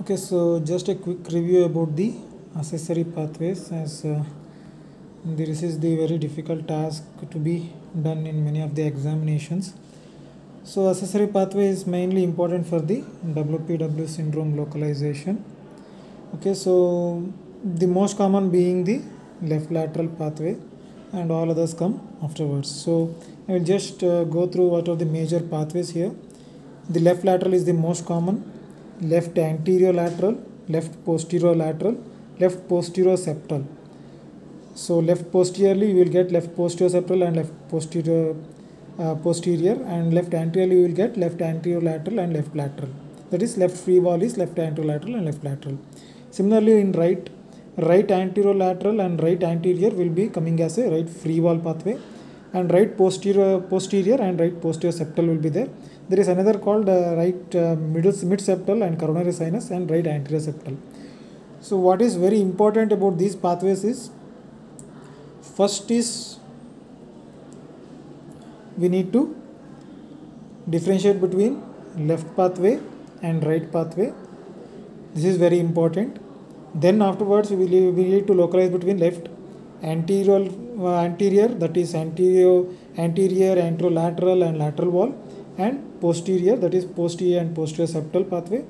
Okay, so just a quick review about the accessory pathways as uh, this is the very difficult task to be done in many of the examinations. So accessory pathway is mainly important for the WPW syndrome localization. Okay, so the most common being the left lateral pathway and all others come afterwards. So I will just uh, go through what are the major pathways here. The left lateral is the most common, left anterior lateral, left posterior lateral, left posterior septal. So left posteriorly you will get left posterior septal and left posterior uh, posterior and left anteriorly you will get left anterior lateral and left lateral. That is left free wall is left anterior lateral and left lateral. Similarly in right right anterior lateral and right anterior will be coming as a right free wall pathway and right posterior posterior and right posterior septal will be there there is another called uh, right uh, middle mid septal and coronary sinus and right anterior septal. So what is very important about these pathways is first is we need to differentiate between left pathway and right pathway. This is very important. Then afterwards we we need to localize between left anterior uh, anterior that is anterior anterior anterolateral and lateral wall and posterior that is posterior and posterior septal pathway.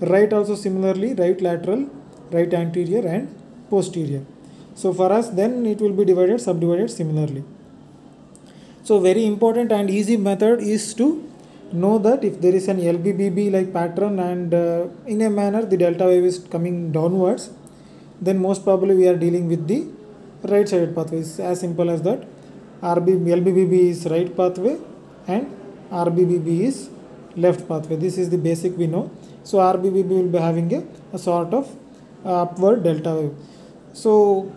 Right also similarly right lateral right anterior and posterior. So for us then it will be divided subdivided similarly. So very important and easy method is to know that if there is an LBBB like pattern and uh, in a manner the delta wave is coming downwards then most probably we are dealing with the right sided pathway it's as simple as that. RB, LBBB is right pathway and RBBB is left pathway. This is the basic we know. So RBBB will be having a, a sort of uh, upward delta wave. So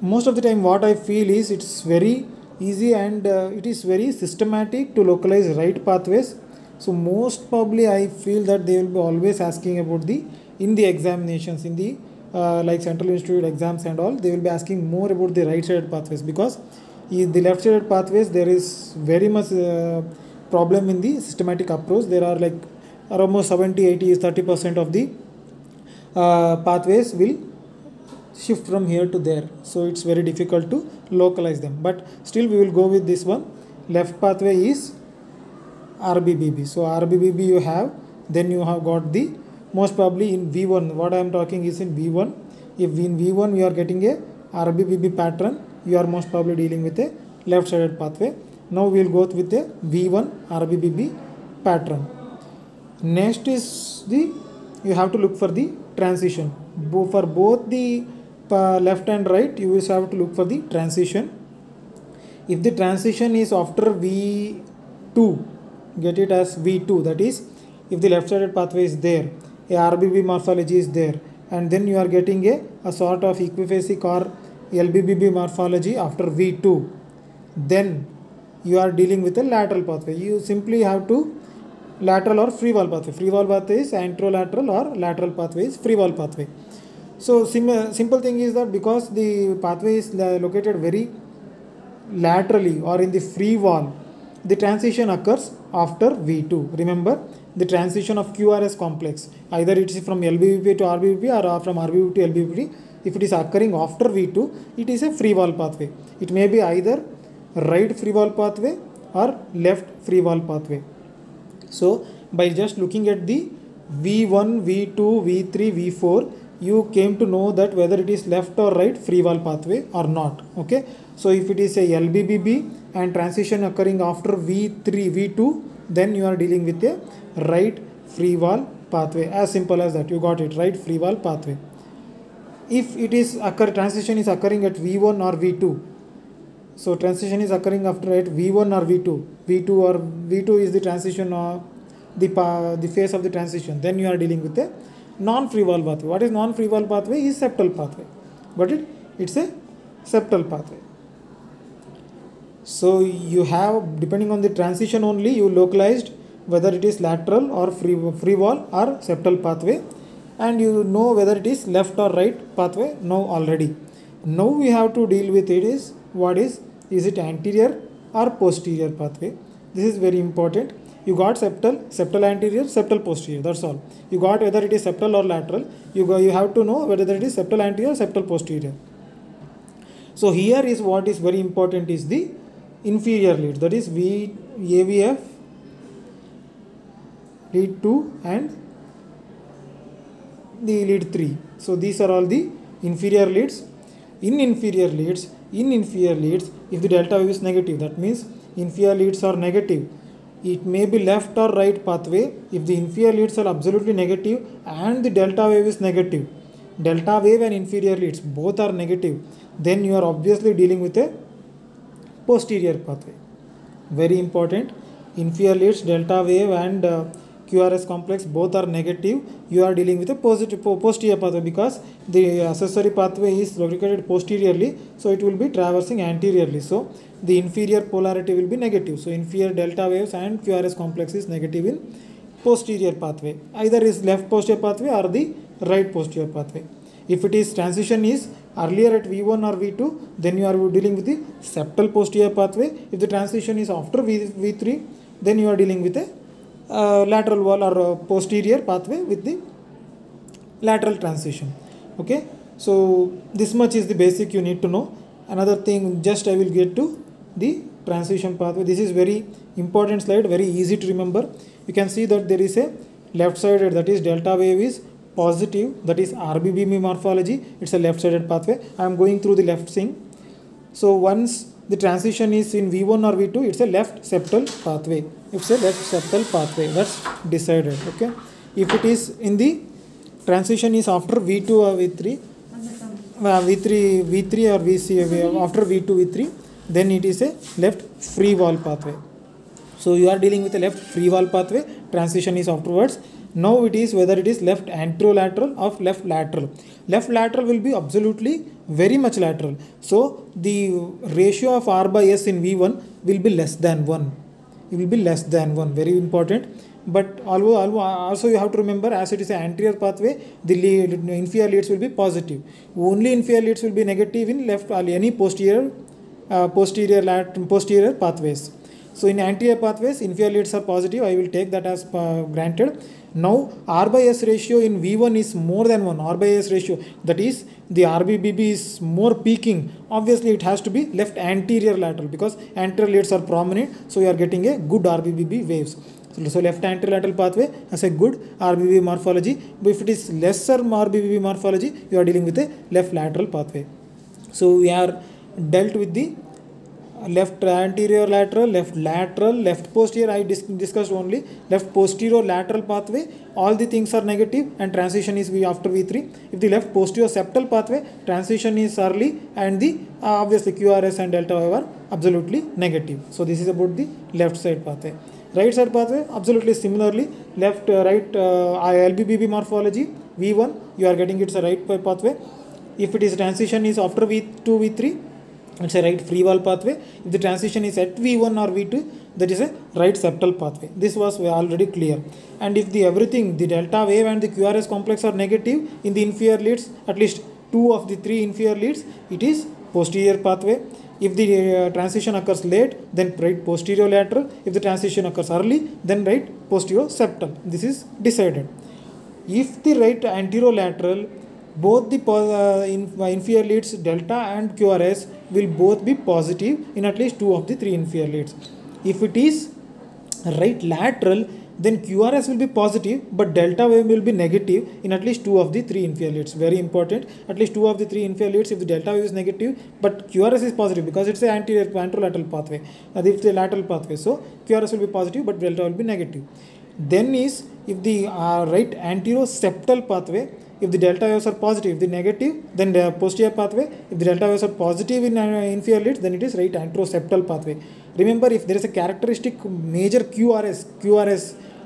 most of the time what I feel is it's very easy and uh, it is very systematic to localize right pathways. So most probably i feel that they will be always asking about the in the examinations in the uh, like central institute exams and all they will be asking more about the right sided pathways because in the left sided pathways there is very much uh, problem in the systematic approach. There are like almost 70 80 30 percent of the uh, pathways will shift from here to there. So it's very difficult to localize them. But still we will go with this one. Left pathway is RBBB so RBBB you have then you have got the most probably in V1 what I am talking is in V1 if in V1 you are getting a RBBB pattern you are most probably dealing with a left sided pathway now we will go with a V1 RBBB pattern. Next is the you have to look for the transition. For both the left and right you will have to look for the transition. If the transition is after v2 get it as v2 that is if the left sided pathway is there a rbb morphology is there and then you are getting a, a sort of equiphasic or lbbb morphology after v2 then you are dealing with a lateral pathway you simply have to lateral or free wall pathway free wall pathway is anterolateral or lateral pathway is free wall pathway so sim- uh, simple thing is that because the pathway is located very laterally or in the free wall, the transition occurs after V2. Remember the transition of QRS complex. Either it is from LBBB to RBBB or from RBBB to LBBB. If it is occurring after V2, it is a free wall pathway. It may be either right free wall pathway or left free wall pathway. So by just looking at the V1, V2, V3, V4, you came to know that whether it is left or right free wall pathway or not okay? So if it is a lbbb and transition occurring after v3 v2 then you are dealing with a right free wall pathway. As simple as that. You got it right free wall pathway. If it is occur transition is occurring at v1 or v2 so transition is occurring after at v1 or v2 v2 or v2 is the transition or the the phase of the transition then you are dealing with a non-free wall pathway. What is non-free wall pathway is septal pathway. Got it? It's a septal pathway. So you have depending on the transition only you localized whether it is lateral or free free wall or septal pathway and you know whether it is left or right pathway now already now we have to deal with it is what is? Is it anterior or posterior pathway? This is very important. You got septal septal anterior septal posterior that's all. You got whether it is septal or lateral you go you have to know whether it is septal anterior septal posterior. So here is what is very important is the inferior lead that is v avf lead 2 and the lead 3 so these are all the inferior leads. In inferior leads in inferior leads if the delta wave is negative that means inferior leads are negative. It may be left or right pathway. If the inferior leads are absolutely negative and the delta wave is negative delta wave and inferior leads both are negative then you are obviously dealing with a posterior pathway. Very important. Inferior leads delta wave and uh, QRS complex both are negative. You are dealing with a positive posterior pathway because the uh, accessory pathway is located posteriorly so it will be traversing anteriorly. So the inferior polarity will be negative. So inferior delta waves and QRS complex is negative in posterior pathway. Either is left posterior pathway or the right posterior pathway. If it is transition is earlier at V1 or V2 then you are dealing with the septal posterior pathway. If the transition is after v, V3 then you are dealing with a uh, lateral wall or uh, posterior pathway with the lateral transition. Okay? So this much is the basic you need to know. Another thing just i will get to the transition pathway. This is very important slide very easy to remember. You can see that there is a left sided that is delta wave is positive that is RBBB morphology. It's a left sided pathway. I am going through the left thing so once the transition is in V1 or V2 it's a left septal pathway. It's a left septal pathway that's decided okay? If it is in the transition is after V2 or V3 uh, V3 V3 or VC after V2 V3 then it is a left free wall pathway. So you are dealing with a left free wall pathway. Transition is afterwards. Now it is whether it is left anterolateral or left lateral left lateral will be absolutely very much lateral. So the ratio of r by s in v1 will be less than 1 it will be less than 1 very important. But although, also you have to remember as it is an anterior pathway the inferior leads will be positive. Only inferior leads will be negative in left any posterior uh, posterior lat- posterior pathways. So in anterior pathways inferior leads are positive. I will take that as uh, granted now r by s ratio in v1 is more than 1 r by s ratio that is the RBBB is more peaking. Obviously it has to be left anterior lateral because anterior leads are prominent so you are getting a good RBBB waves. So left anterior lateral pathway has a good RBBB morphology. But if it is lesser RBBB morphology you are dealing with a left lateral pathway. So we are dealt with the left anterior lateral left lateral left posterior i dis discussed only left posterior lateral pathway all the things are negative and transition is after v3 if the left posterior septal pathway transition is early and the uh, obviously qrs and delta Y are absolutely negative so this is about the left side pathway right side pathway absolutely similarly left uh, right uh, lbbb morphology v1 you are getting it's a right pathway if it is transition is after v2 v3 it's a right free wall pathway. If the transition is at v1 or v2 that is a right septal pathway. This was already clear. And if the everything the delta wave and the qrs complex are negative in the inferior leads at least two of the three inferior leads it is posterior pathway. If the uh, transition occurs late then right posterior lateral. If the transition occurs early then right posterior septal. This is decided. If the right anterolateral both the uh, in, uh, inferior leads delta and QRS will both be positive in at least two of the three inferior leads. If it is right lateral, then QRS will be positive, but delta wave will be negative in at least two of the three inferior leads. Very important. At least two of the three inferior leads, if the delta wave is negative, but QRS is positive because it's an anterior anterolateral pathway. Uh, it's a lateral pathway, so QRS will be positive, but delta will be negative. Then is if the uh, right anteroseptal pathway if the delta waves are positive, the negative, then the posterior pathway. If the delta waves are positive in uh, inferior leads, then it is right anteroseptal pathway. Remember, if there is a characteristic major QRS, QRS,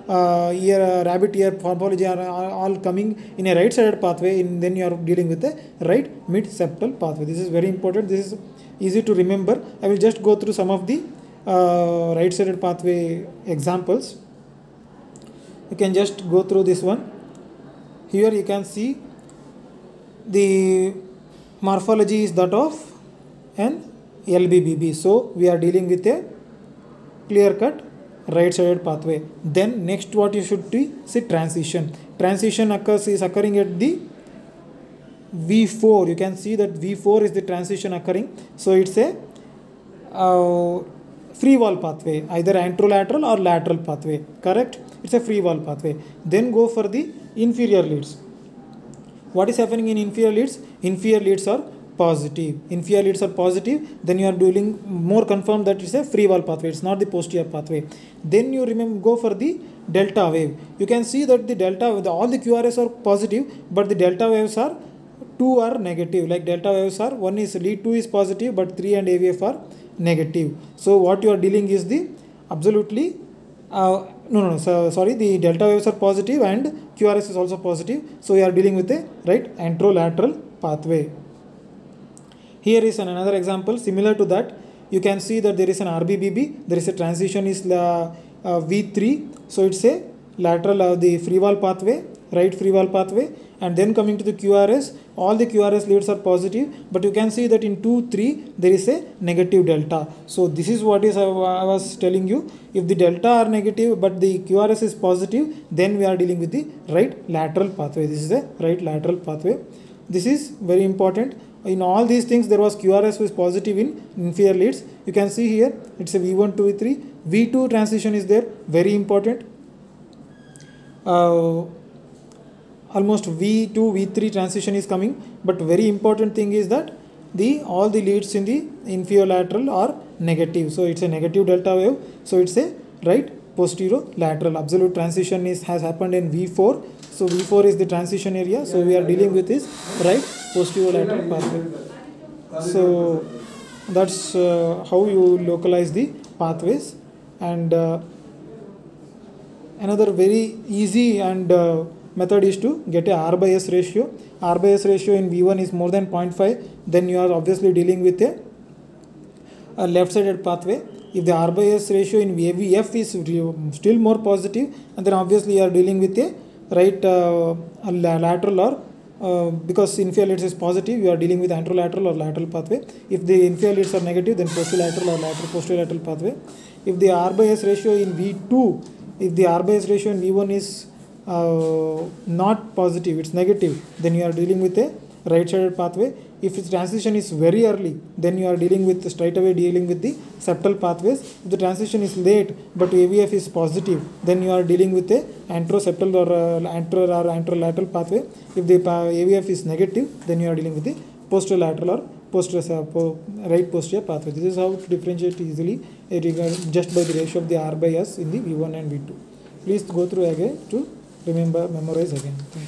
uh, ear, uh, rabbit ear morphology are, all coming in a right sided pathway, then you are dealing with a right mid septal pathway. This is very important. This is easy to remember. I will just go through some of the uh, right sided pathway examples. You can just go through this one here you can see the morphology is that of an LBBB. So we are dealing with a clear cut right sided pathway. Then next what you should do is transition. Transition occurs is occurring at the V4. You can see that V4 is the transition occurring. So it's a uh, free wall pathway, either anterolateral or lateral pathway. Correct? It's a free wall pathway. Then go for the inferior leads. What is happening in inferior leads? Inferior leads are positive. Inferior leads are positive. Then you are doing more confirmed that it's a free wall pathway. It's not the posterior pathway. Then you remember go for the delta wave. You can see that the delta the, all the QRS are positive, but the delta waves are two are negative. Like delta waves are one is lead two is positive, but three and AVF are negative. So what you are dealing is the absolutely uh, no, no, no so, sorry, the delta waves are positive and QRS is also positive. So we are dealing with a right anterolateral pathway. Here is an another example similar to that. You can see that there is an RBBB, there is a transition is uh, uh, V3. So it's a lateral of the free wall pathway, right free wall pathway and then coming to the QRS all the QRS leads are positive but you can see that in 2 3 there is a negative delta. So this is what is I, I was telling you. If the delta are negative but the QRS is positive then we are dealing with the right lateral pathway. This is a right lateral pathway. This is very important. In all these things there was QRS was positive in inferior leads. You can see here it's a V1 2 V3 V2 transition is there very important. Uh, almost v2 v3 transition is coming. But very important thing is that the all the leads in the inferior lateral are negative. So it's a negative delta wave. So it's a right posterior lateral absolute transition is has happened in v4 so v4 is the transition area. So we are dealing with this right posterior lateral pathway. so that's uh, how you localize the pathways. And uh, another very easy and uh, method is to get a R by S ratio. R by S ratio in V1 is more than 0.5 then you are obviously dealing with a, a left sided pathway. If the R by S ratio in VF is still more positive and then obviously you are dealing with a right uh, lateral or uh, because inferior leads is positive, you are dealing with anterolateral or lateral pathway. If the inferior leads are negative, then posterolateral or lateral posterolateral pathway. If the R by S ratio in V2, if the R by S ratio in V1 is uh, not positive, it's negative, then you are dealing with a right sided pathway. If its transition is very early, then you are dealing with straight away dealing with the septal pathways. If the transition is late but AVF is positive, then you are dealing with a anteroseptal or uh, or anterolateral pathway. If the AVF is negative, then you are dealing with the posterolateral or posterior, uh, right posterior pathway. This is how to differentiate easily just by the ratio of the R by S in the V1 and V2. Please go through again to remember memorize again